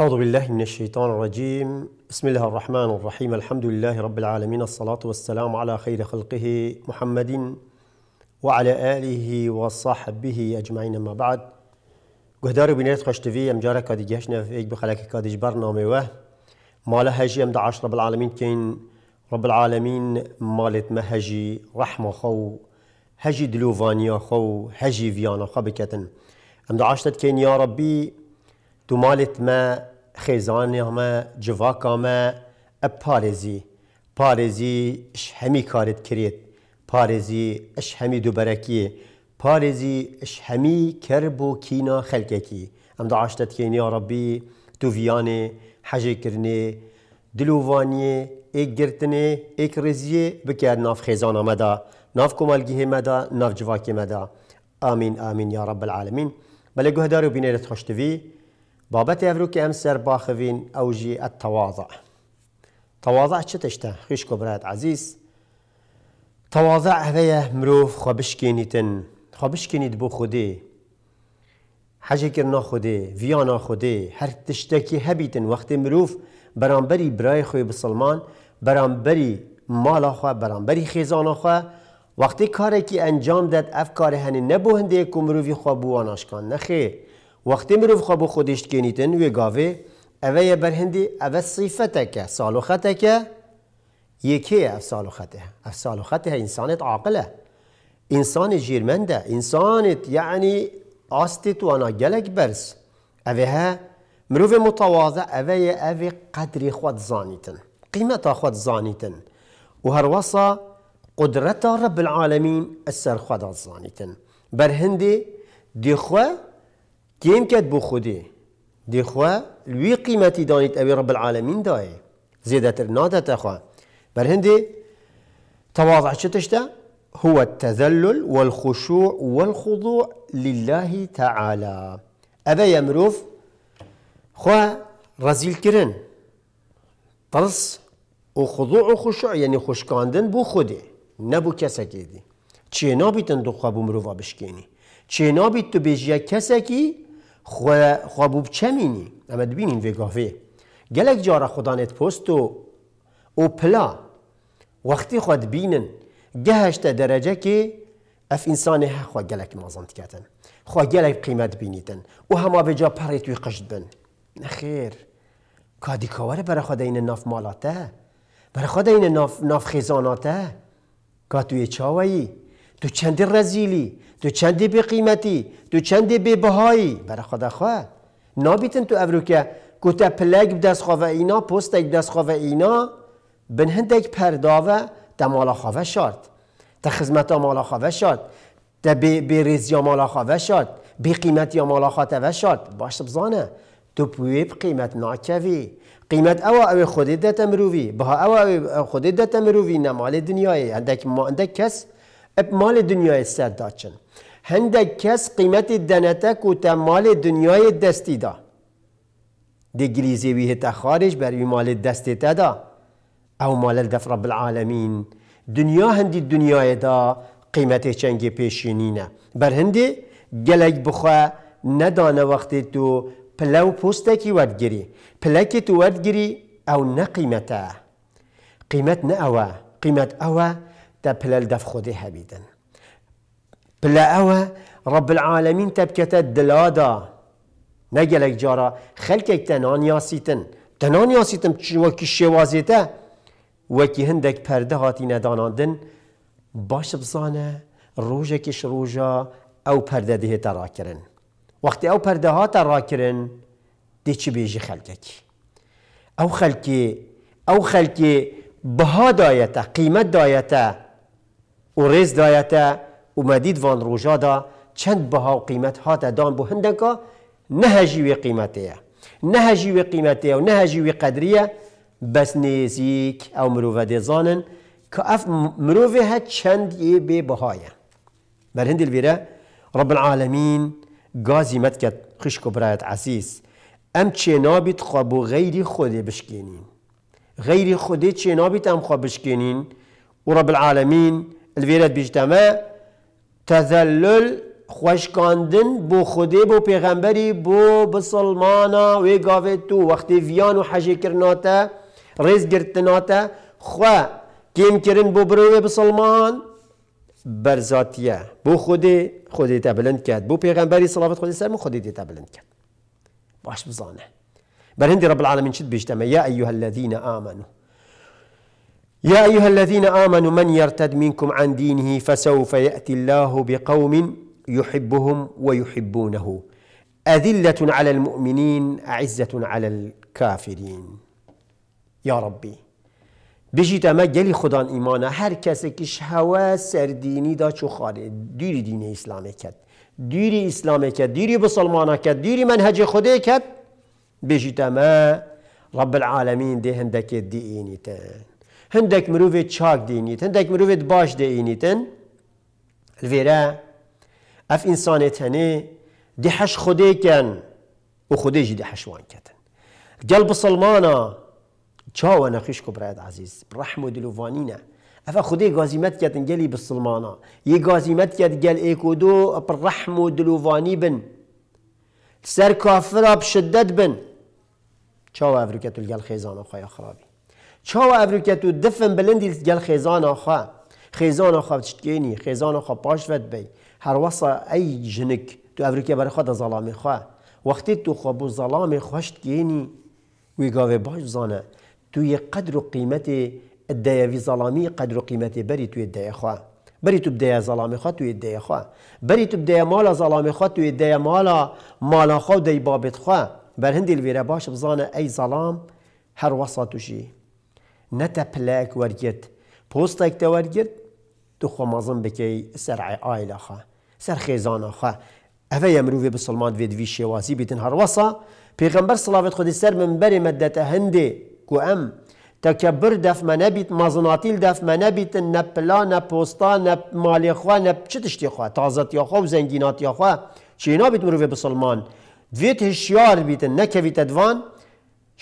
أعوذ بالله من الشيطان الرجيم. بسم الله الرحمن الرحيم. الحمد لله رب العالمين. الصلاة والسلام على خير خلقه محمد وعلى آله وصحبه أجمعين. أما بعد گهدار بینید خوشتوی ام جارا کادی گشت نف ایک بخلاک کادیش برنامه و مال هجی ام دعش رب العالمين كين رب العالمين مالت ما هجي رحمة خو هجي دلوفانيا خو هجي فيانا خو بكتن ام دعشتت كين يا ربي تو مالت ما خیزانی همه جواکا ما پارزی پارزی اش همی کارت کرید پارزی اش همی دو برکیه پارزی اش همی کرب و کینا خلقکی ام دعاشتت که یا ربی تو ویانه حجه کرنه دلووانیه ایک گرتنه ایک رزیه بکر ناف خیزان مدا ناف کمالگیه مدا ناف جواکی مدا آمین آمین یا رب العالمین. بله گهدارو بینه خوشتوی بابت ئەڤروکی ئەم سر باخوین اوجی التواضع تواضع تەواازە چ خوش کۆبرات عزیز، تەواازە مروف مرۆڤ خۆ بشکێنیتن، بو خودی. بۆ خودێ، ناخودی، ویانا خودی، هر هەر که هبیتن وقت مروف برانبری برای خۆی بسلمان، برانبری مالا بەرامبەری برانبری وەختی کارێکی ئەنجام کاری که انجام داد، نەبوو هنی و کمروی خوا بووە نخیر وقتی مروف خواب خودش کنیتن و گاوه اوه برهندی اوه صیفتک سالوختک یکی اف سالوخته اف سالوخته انسانت عاقله. انسان جیرمنده. انسانت یعنی آستت وأنا گلک برس. اوه ها مروف متواضع اوه اوه قدر خود زانیتن. قیمت خود زانیتن. و هر وصا قدرت رب العالمین السر خود زانیتن. برهندی دی کیم كات بو خودی. دیخوا لوي قیمتی دانید اوی رب العالمين داي زیدتر ناده تخوا برهندي تواضع چتشتا هو التذلل والخشوع والخضوع لله تعالى أبا يمروف خوا رزيل كرن ترس وخضوع وخشوع يعني یعنی خشكاندن بو خودي نبو کسکی دی. چه نابیتن دو خواب مروفا بشکینی؟ چه نابیت تو بیجیا کسکی؟ خوابوب چه مینی؟ اما ببینین وگاوه. گلک جارا خدا نت پست و او پلا. وقتی خود بینن گهشت درجه که اف انسان ها خواه گلک مازند کتن. خواه گلک قیمت بینیدن و همه به جا پره توی قشت بن. نخیر کادی کاره برای خود این ناف مالاته؟ برای خود این ناف, ناف خیزاناته که توی تو چندی رزیلی؟ تو چندی به قیمتی؟ تو چندی به بهایی؟ برای خدا خواه. نابیتن تو افرو که گوته پلگ دست خواه اینا پستک دست خواه اینا. بن هندک پرداوه تا مالا خواه شد تا خدمت مالا خواه شد تا به ریزی مالا خواه شد به قیمتی مالا خواه شد باش بزانه تو پویب قیمت ناکوی. قیمت او او خودت دت مروی بها او او خودت دت مروی نه مال دنیای. عندك ما عندك کس مال دنیای سر داچن هندک کس قیمت دنتک و مال دنیای دستی دا دی گلیزی ویه تا خارج بر مال دستی دا او مال دف رب العالمین دنیا هندی دنیای دا قیمت چنگ پیشینینه بر هندی گلک بخوا ندانه وقتی تو پلو پوستکی ودگیری پلکی تو ودگیری او نه قیمته قیمت نه اوه قیمت اوه تا پلل دف خوده هبیدن. بلا أوا رب العالمين تبكت الدلادا نجلك جارا خلقك تنان ياسيتن تنان ياسيتن وكي الشوازيتا وكي هندك پرده هاتي نداناندن. باش بزانه روژکش روژا او پرده ده ترا وقتی او پرده ها ترا کرن دی چی بیجی او خلقی او خلقی بها دایتا قیمت دایتا و ریز دایتا و مدید وان روژا دا چند بها و قیمت ها دان بو هندکا نه جیوی قیمته نه جیوی قیمته و نه جیوی قدریه بس نیزیک أو مروفه دی زانن که اف مروفه ها چند یه بی بهایه بر هند الویره رب العالمین گازی مد کت خشک و برایت عزیز. ام چه نابید خواب غیری خوده بشکینین. غیری خوده چه نابید ام خواب بشکینین. و رب الویرت بیجتمه تذلل خوشکاندن بو خودی بو پیغمبری بو بسلمانا و گاوه تو وقتی ویان و حجی کرناتا گرتناتا خوا کیم کرن بو بروی بسلمان برزاتیه بو خودی خودی تا بلند کرد. بو پیغمبری صلوات خودی سر خودی تا بلند کرد. باش بزانه. هندي رب العالمين شد بيجتمع يا أيها الذين آمنوا. يا أيها الذين آمنوا من يرتد منكم عن دينه فسوف يأتي الله بقوم يحبهم ويحبونه. أذلة على المؤمنين أعزة على الكافرين. يا ربي بجیت أما گلی خدا ایمانه هر کسی که هوا سردینی دا چو خاره دیری دین اسلام کرد. دیری اسلام کرد. دیری بسلمانه کرد. دیری منهج خوده کرد. بجیت أما رب العالمین ده هندک دیینیتن هندك مروفيت شاك دينيت هندك مروفيت باش دينيتن الفيرا اف انسانت هني دي حش خدي كان وخدي جي دي حشوان كتن قلب صلمانا تشاو انا خيشكو براد عزيز برحمه دلوفانينا افا خدي غازيمت كتن قالي بالصلمانا يي غازيمت كت قال ايكودو بالرحمه دلوفاني بن سر كافرة بشدد بن تشاو افريكا تلقى الخيزان اخويا خرابي چاو تو دفن بلندی گل خیزان آخا خیزان آخا تشتگینی خیزان آخا پاش ود بی. هر وصا ای جنک تو ابروکه برای خود ظلامی خواه وقتی تو خواب ظلام خوشت گینی وی گاوه باش زانه. توی قدر و قیمت الدیوی ظلامی قدر و قیمت بری توی الدیا خواه بری تو بدیا ظلامی خواه توی الدیا خواه بری تو بدیا مالا ظلامی خواه توی الدیا مالا مالا خواه دی بابت خواه بر هندی الویره باش بزانه ای ظلام هر وصا توشی. نتا پلاک ورگرد پۆستێک تە وەرگرت تو خۆمەزم بکەی سەر ئایلەخە سەر خێزانەخە ئەvە یەمروێ بسلمان وێدوی شێوازی بیتن هەروەسا پێغمبەر سلااوێت خودی سەر من بەرێ مەدەتە هەندێ کو ئەم تەکەبر دەفمە نەبیت مازناتیل دەفمە نەبیتن نە پلا نە پۆستا نە ماڵێخوا نە چ تشتێخوا تازەتیاخوا و زەنگیناتیاخوا چی نابیت مرۆڤێ بسلمان. دوێت هشیار بیتن نەکەویتە دوان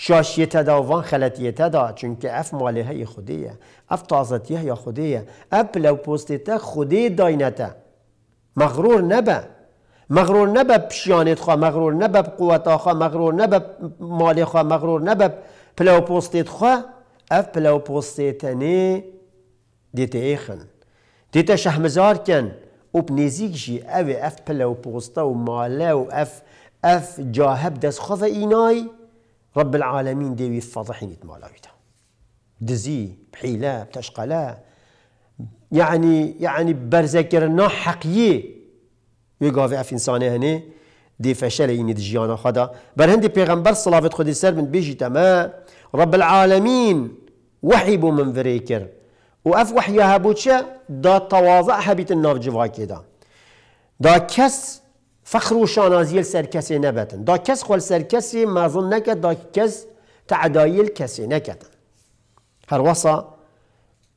شاشیت دا وان خلطیت دا چونکه اف ماله های خودیه. اف تازتیه یا خودیه. اف لو پوستیت خودی داینته. مغرور نبه. مغرور نبه پشیانت خواه مغرور نبه قوت خواه مغرور نبه مال خواه مغرور نبه پلو پوستیت خواه. اف پلو پوستیتنی دیت ایخن. دیت شهمزار کن. و بنزیک جی او اف پلو پوستا و ماله و اف اف جاهب دست خواه اینای رب العالمين ديوي فضحين يتمالاويتا دزي بحيلة بتشقلا يعني يعني برزكرنا حقية يقافي أف انسانه هني دي فشل يني دجيانا خدا. بل هندي پیغمبر صلاة خدي سر من بيجي تما رب العالمين وحي بو من فريكر. وأف وحيها بوتشا دا تواضع هبيت الناف جواكي دا دا كس فخر و شانازیل سر کسی نبتن دا کس خول سر کسی مازن نکد دا کس تعدایل کسی نکد هر وصا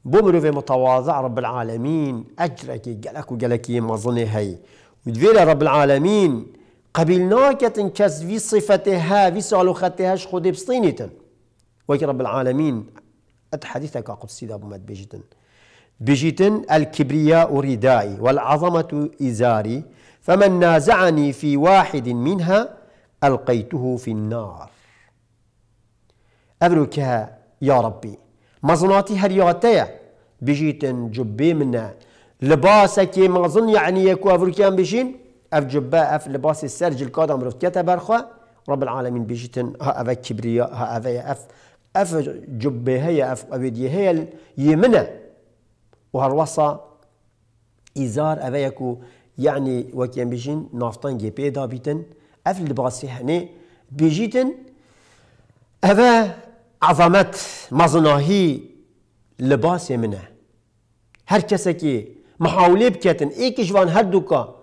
بمرو متواضع رب العالمين أجرك جلك وجلك مظن هي ودفير رب العالمين قبلناك كز في صفتها في صالوختها خود بسطينتن وكي رب العالمين أتحدثك قدسي أبو مد بيجتن بيجتن الكبرياء ردائي والعظمة إزاري فمن نازعني في واحد منها ألقيته في النار. أبروك يا ربي مظناتي هرياتيا بجيتن جبي منا لباسك مظن يعني يكو أفريكيان بيجين أف جبا أف لباس السرج القادم رفتيتا برخوا رب العالمين بيجيتن ها أفا كبرياء ها أفا أف أف جبي هي أف أبدي هي يمنى وهالوصا إزار أفا يكو يعني وكيان بيجين نافتان جي بيدا بيتن اف لباسي هني بيجيتن افا عظمت مزناهي لباسي منه. هر كسكي محاولة بكتن إيك جوان هر دوكا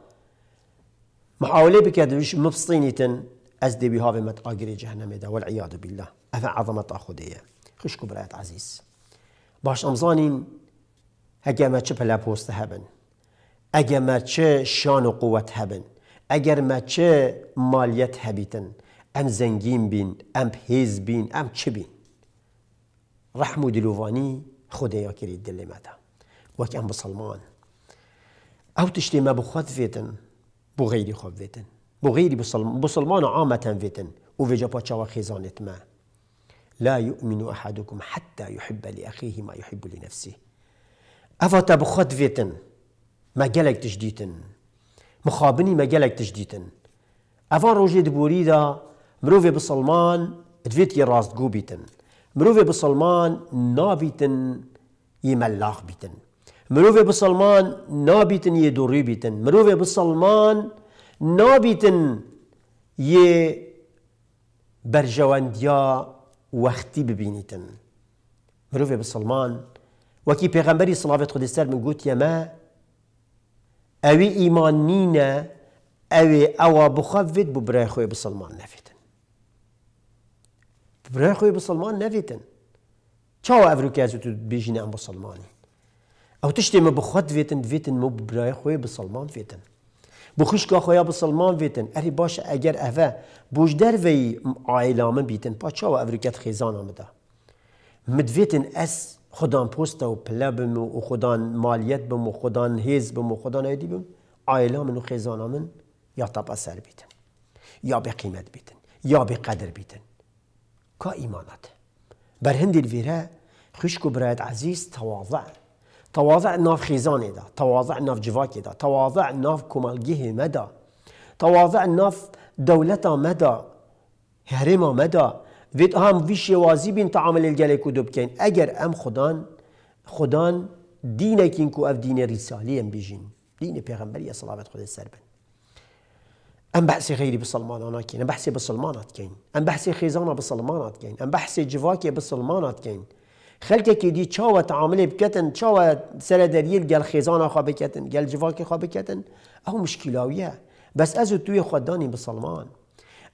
محاولة بكتن مبسطينيتن أز دي بهاوي مت اجري جهنم دا والعياذ بالله. أفا عظمت اخوديه خشكو برات عزيز. باش أمزانين هكا ما لا بوست هبن اگر ما چه شان و قوت هبن اگر ما چه مالیت هبیتن ام زنگین بین ام پیز بین ام چه بین؟ رحم و دلووانی خدایا کرید دل مدا وک ام أو تشتی ما بخواد فیتن بو غيري خوب فيتن بو غيري بسلمان عامة فيتن وفيجا باتشاوا خيزانت ما. لا يؤمن أحدكم حتى يحب لأخيه ما يحب لنفسه. أفا بخد فيتن ما جالك تجديتن. مخابني ما جالك تجديتن. أفا روجي دبوريدا مروفي بسلمان دفيت يراست بيتن مروفي بسلمان نابيتن يملاخ بيتن. مروفي بسلمان نابيتن يدوري بيتن. مروفي بسلمان نابيتن ي برجوانديا وقتی ببینیتن. مروفه بسلمان وەکی پێغەمبەری سڵاوێت خودی سەر من گوتیەمە ئەوی ئیمان نینە ئەوێ ئەوە بخەفێت بۆ برای خۆی بسلمان نفتن، برای خۆی بسلمان نەفێتن چاوە ئەفروکیاز و بێژینە ئەم بسلمانی ئەو تشتێمە بخوات بێتن دوێتن مە برای خۆی بسلمان فێتن بۆ خوشکا خۆیا بسلمان بێتن ئەری باشە ئەگەر ئەە بۆش دەرەی ئایلامە بیتن پاچاوە ئەفریکەت خێزانە آمده، مدوێتن ئەس خدان پوست و پلبم و خدان مالیت بم و خدان هیز بم و خدان ایدی بم عائلامن و خیزان آمن یا طب اثر بیتن یا به قیمت بیتن یا به قدر بیتن. کا ایمانات؟ بر هندی الویره خشک و برایت عزیز تواضع. تواضع ناف خيزاني دا تواضع ناف جواكي دا تواضع ناف كمالجيه مدى تواضع ناف دولتا مدى هرما مدى فيت هم في شوازي بين تعامل الجالي كدو بكين اگر ام خدان خدان دينكين كو اف دين رسالي ام بيجين دين پیغمبري صلوات خود السربن ام بحثي غيري بسلمانات كين ام بحثي بسلمانات كين ام بحثي خيزانا بسلمانات كين ام بحثي جواكي بسلمانات كين خلکه دی چاو تعامل بکتن چاو سر دریل گل خیزان خواه بکتن گل جواکی خواه بکتن أو مشکلاویه بس از توی خوددانی بسلمان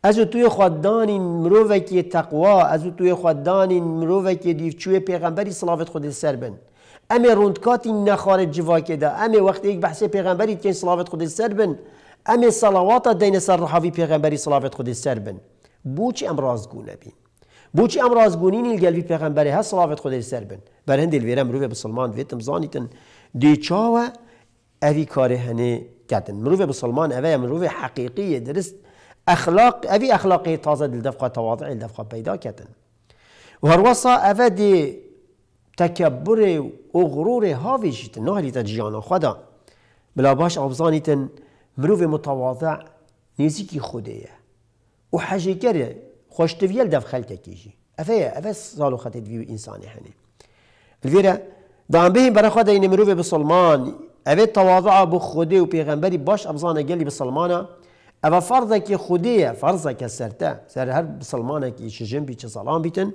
از توی خوددانی مروه که تقوا از توی خوددانی مروه که دی چوی پیغمبری صلافت خود سر بن. امی روندکاتی نخارج جواکی ده امی وقتی یک بحث پیغمبری که صلافت خود سر بن امی صلوات دین سر رحاوی پیغمبری صلافت خود سر بن. بوچی امراض گونه بین. بوچی ام رازگونین الگلوی پیغمبری هست صلافت خود سر بن. بر هند الویره مروه بسلمان ویتم زانیتن دی چاوه اوی کاره هنه کتن. مروه بسلمان اوی مروه حقیقی درست أخلاق اوی اخلاقی تازة دل دفقه تواضع دفقه پیدا کتن و هر وصا اوی دی تکبر و غرور هاوی خدا بلا باش ابزانیتن مروه متواضع نزیکی خوده و حجیگره خوشتویل دف خلکه کیجی افه افه سالو خطت وی انسانی هنی الویره دام بهم برای خدا این مروف بسلمان. افه تواضع بو خودی و پیغمبری باش ابزانه گلی بسلمانا. که خودیه فرضه که سرته سر هر بسلمانه که شجن چه سلام بیتن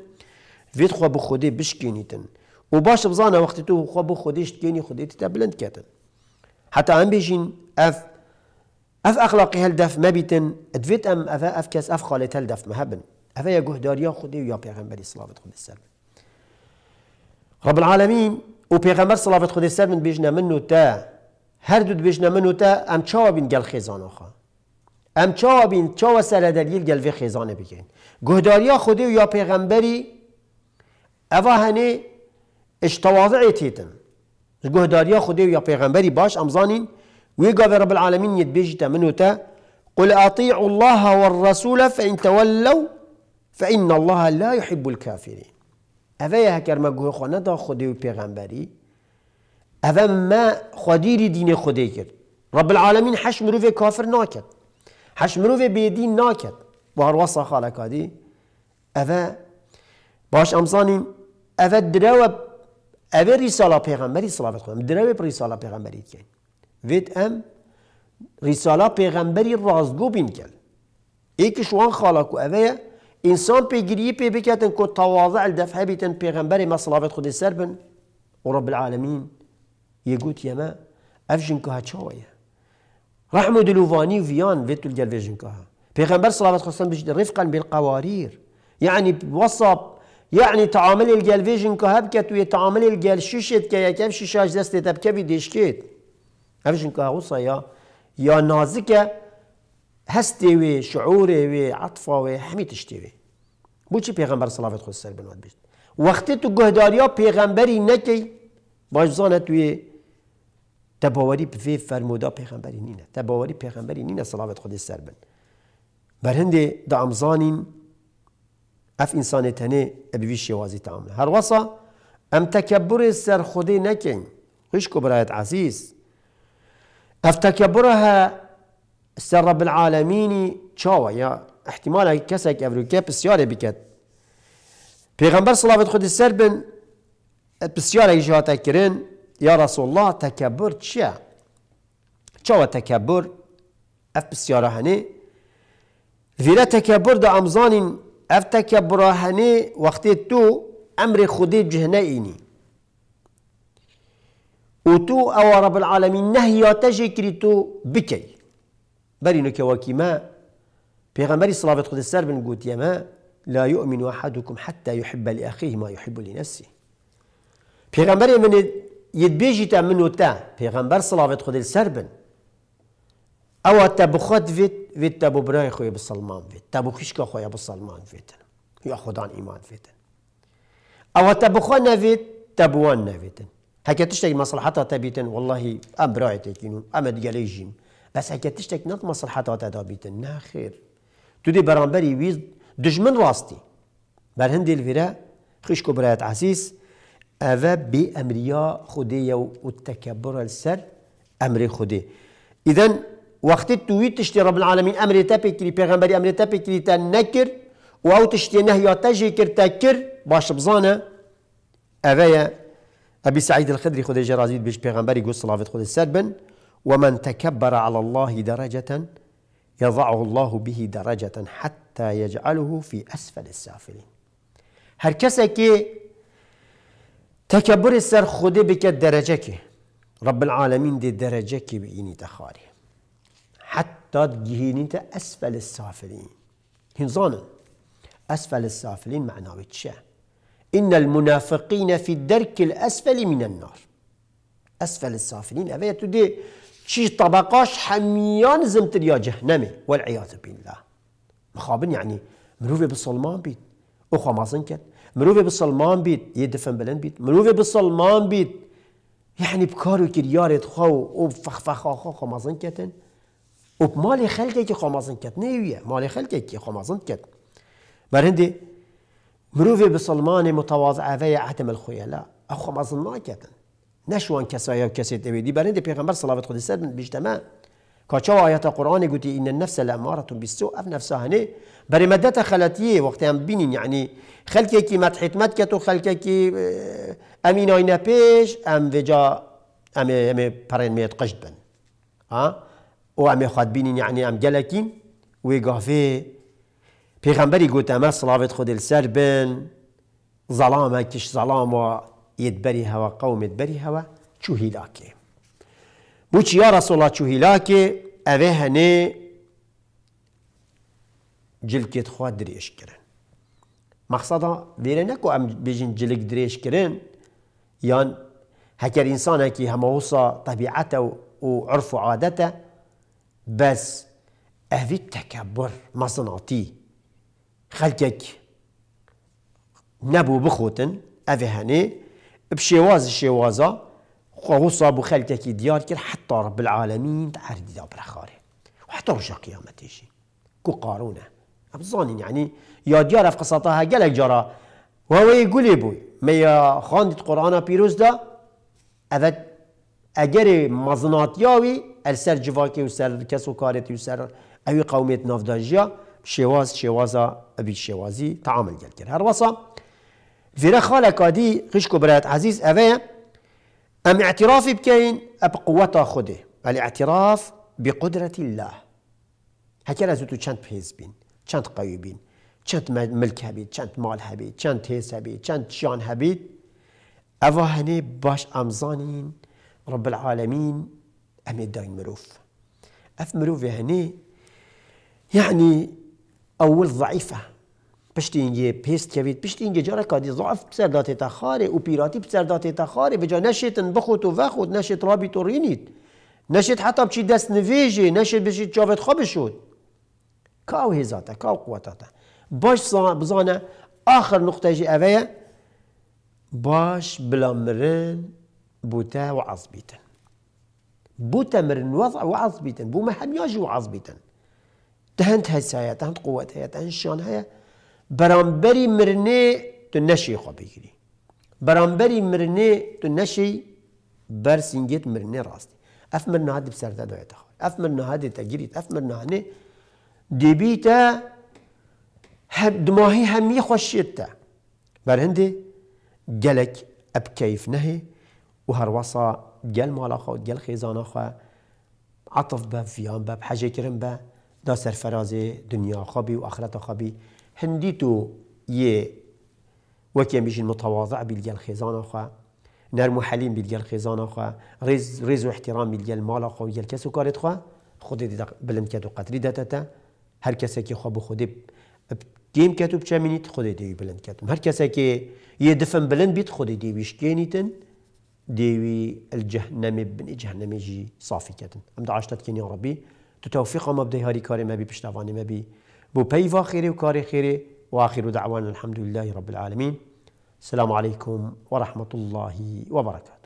وید خو بو خودی بشکینیتن و باش ابزانه وقتی تو خو بو خودیش تکینی خودی تبلند کتن حتى عم بيجين أف أف أخلاقي هل ما بيتن؟ أدفيت أم اف أف كاس أف خالت هل دف مهبن اف يا جهداريا خدي ويا پیغمبري صلوات خد السلام رب العالمين و پیغمبر صلوات خد السلام بيجنا منه تا. هر دود بيجنا منه تا ام چاوا بين گل خيزان آخا. ام چاوا بین و سر دلیل گلوه خیزانه بگین. گهداریا خودی و یا پیغمبری اوا هنه اشتواضع تیتن. گهداریا خودی و یا پیغمبری باش امزانین. وی گاوه رب العالمین ید بیجتا منو تا. قل اطیعوا الله والرسول فان تولوا فان الله لا يحب الكافرين اوه هکر ما گوه خانه دا خودی و پیغمبری. اوه ما خدیری دین خودی کرد. رب العالمین حش مروف کافر ناکرد. مروفي بيدين ناكد وهر وصا خالك هذه أفا باش أمزانين أفا دراوة أفا رسالة پیغمبري صلاة الله دراوة رسالة پیغمبري كين وید ام رساله پیغمبری رازگو بین کل. ایکش وان خالا کو اوه انسان پیگیری پی بکتن که تواضع الدفع بیتن پیغمبری ما صلافت خود سر بن. و العالمین یگوت یما اف جنکه چاویه رحم دلوفاني وفيان فيتو الجلفي جنكها پیغمبر صلى الله عليه وسلم رفقا بالقوارير. يعني وصب يعني تعامل الجلفي جنكها بكت ويتعامل الجل شيشت كي كيف شيشاج دست تبكي بديشكيت افشن كاغوصا يا يا نازكة هستي شعوري وي عطفة وي همي تشتي بوچی پیغمبر صلوات خود سر بنواد بشت وقتی تو گهداریا نکی باش زانه توی تباوری به فرمودا پیغمبری نینه. تباوری پیغمبری نینه صلوات خود سر بن. بر دا امزانین اف انسان تنه ابوی شوازی تعامل هر وصا ام تکبر سر خودی نکن. خوش کو برایت عزیز. اف تکبرها سر رب العالمين چاوا یا احتمال کسک افروکه بسیاره بکد. پیغمبر صلوات خود سر بن بسیاره ایجاتا کرن يا رسول الله تكبر چیه؟ چاوه تكبر؟ اف بسیاره هنه فيلا تكبر دا امزان اف تكبر هنه وقت تو أمر خودی جهنه اینی و تو أو رب العالمين نهيات جكري تو بكي برينو كواكي ما پیغمبری صلوات خود سر بن قوت يما لا يؤمن أحدكم حتى يحب لأخيه ما يحب لنفسه. پیغمبری من يتبيجي منو تا؟ پیغمبر صلوات خود سر بن أو تبخد فيت فيت تبو براي خويا بالسلمان فيت. تبو خشكا خويا بالسلمان فيت. يا خدان ايمان فيت. أو تبخنا فيت تبوان نفيت هكا تشتكي مصلحتها تبيتن والله ام برايتك ام دقاليجين بس هكا تشتكي نط مصلحتها تدابيتن نا خير تودي برانبري ويز دجمن راستي بر هندي الفرا خشكو برايت عسيس أفا بأمريا خدية والتكبر السر أمر خدي إذن وقت تويت تشتي رب العالمين أمر تبكري بيغمبري أمر تبكري تنكر وأو تشتي نهي تجكر تكر باش بزانا. أفايا أبي سعيد الخدري خدي جرازيد بيش بيغمبري قول صلاة خدي السربن ومن تكبر على الله درجة يضعه الله به درجة حتى يجعله في أسفل السافلين. هر كسكي تكبر السر خده بك درجك رب العالمين دي درجك بيني تخاري حتى تجيني انت اسفل السافلين هنظانا اسفل السافلين معناه وتشا ان المنافقين في الدرك الاسفل من النار. اسفل السافلين ابي تدي شي طبقاش حميان زمتر يا جهنمي والعياذ بالله. مخابن يعني مروفي بالصلمان بيت اخو ما كت مروف بسلمان بید یه دفن بلند بید مروف بسلمان بید یعنی بکارو که یارت خواه و فخفخا خواه خمازن کتن. و مال خلقه که خمازن کت نیویه مال خلقه که خمازن کت. برندی مروف بسلمان متواضع و عتم الخیلا اخو مازن ما کتن. نشوان کسایی و کسی دویدی. برندی پیغمبر صلوات خودی سر بیشتمه کاچا آیات قرآن گوتی این النفس لاماره بیسو اف نفس هنه بر مدت خلطیه وقتی هم بینین یعنی خلکی که مت حتمت کتو خلکی که امین آینه پیش ام وجا ام ام پرین میت قشت بن ها او ام خود بینین یعنی ام گلکین وی گافه پیغمبری گوت اما صلاوت خود السر بن ظلامه کش ظلام و یدبری هوا قوم یدبری هوا چو هیلاکه بوچ يا رسول الله شو هلاكي اوه هنه جلکت خواه دریش کرن. مقصدا ویره نکو ام بیجین جلک دریش کرن یان هکر انسان که هموصا طبیعته و عرف و عادته بس اهوی تکبر مصناتی خلقك نبو بخوتن اوه هنه بشواز شوازا خوصا بو خلقك ديار كر حتى رب العالمين تعرض دا برخاره وحتى رجع قيامتيشي كو قارونة. ابزانين يعني يا ديار في قصتها قالك جرى. وهو يقول بوي ما يا خاندت قرآن بيروز دا أفد أجر مزنات ياوي السر جواكي وسر كسو كارتي وسر أوي قومية نافداجيا شواز شوازا أبي شوازي تعامل جل كر هر في خالك دي خشكو برات عزيز أفيا أم اعترافي بكين؟ أب قوة خده الاعتراف بقدرة الله. هكذا زوتو چند بهز بين چند قوی بین. چند ملک هبید چند مال هبید چند تیز هبید چند شان هبید اوا باش امزانین رب العالمين ام داين مروف اف مروف هنه يعني اول ضعيفه پشتی اینگه پیست کوید پشتی اینگه جارا کادی ضعف بسر داته تخاره و پیراتی بسر داته تخاره بجا نشیتن بخوت و وخوت نشیت رابی تو رینید. نشیت حتی بچی دست نویجه نشیت بشید جاوت خواب شد. كاو هزاتا كاو قوتاتا. باش بزانا آخر نقطة جي أفيا باش بلا مرن بوتا وعصبيتا بو تمرن وضع وعظ بيتن بو ما هم يجي وعظ برانبری مرنه تو نشی خواه بگیری. برانبری مرنه تو نشی بر سنگیت مرنه راستی اف مرنه هاد بسرده دایت خواه اف مرنه تا تگیریت اف مرنه هانه دیبیتا دماهی همی خوشیت تا بر هنده گلک اب کیف نهی و هر وصا گل مالا خواه گل خیزانا خواه عطف به فیان به حجه کرم به دا سرفراز دنیا خوابی و آخرت خوابی تو يه وكيم بيجي المتواضع بالجل خيزانا خو نرم حليم بالجل خيزانا خو رز رز واحترام بالجل مالا خو بالجل كسو كارت خو خودي دي بلند كدو قدري داتتا هر کسی که خواب خودی دیم کتو بچه منیت خودی دیوی بلند کتم هر کسی که یه دفن بلند بیت خودی دیویش کنیتن ديوي الجهنم بن جهنم جي صافي كتن ام دعشتت كن يا ربي تتوفيق ما بدي هاري كاري ما بي بشتواني ما بي بو بيفا خيري وكاري خيري واخر دعوانا الحمد لله رب العالمين السلام عليكم ورحمة الله وبركاته.